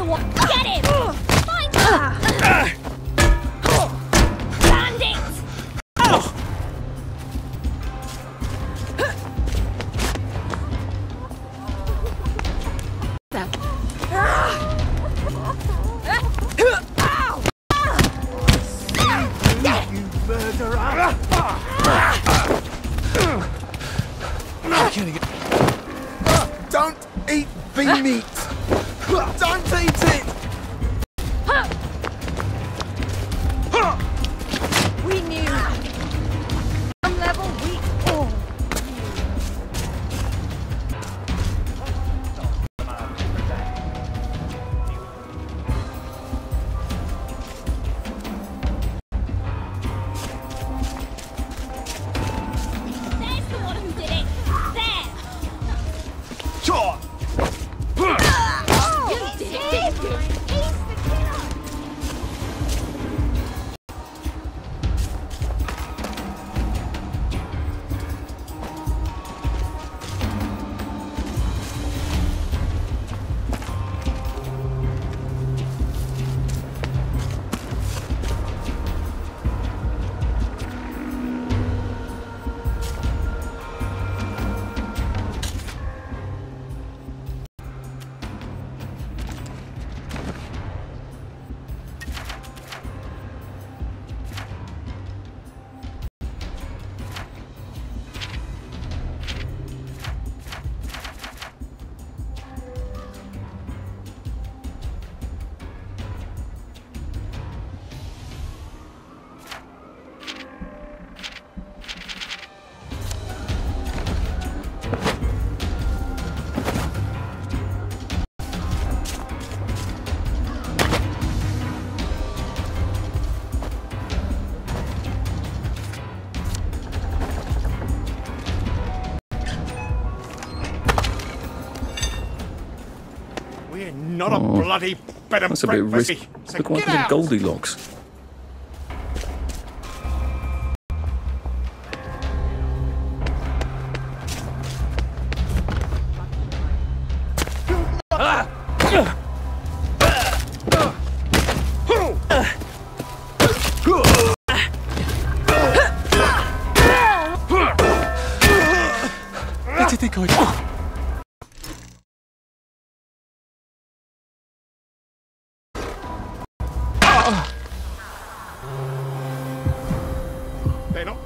the one. Get him! Find him! Bandit! Don't eat the meat! Don't eat it! We're not a oh. bloody bed of That's a bit risky. So Look what get happened out. to Goldilocks. Where did they go? Oh.